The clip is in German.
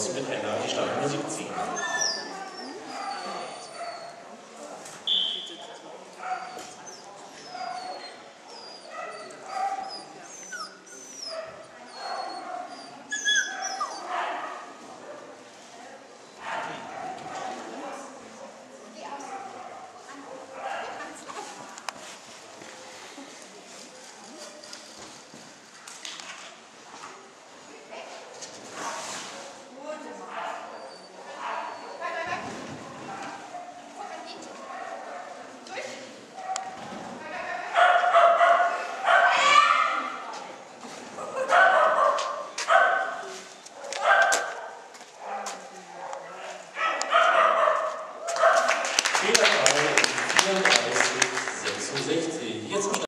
Schloss mit Ella die Stadtmusik ziehen. sehen, die. Jetzt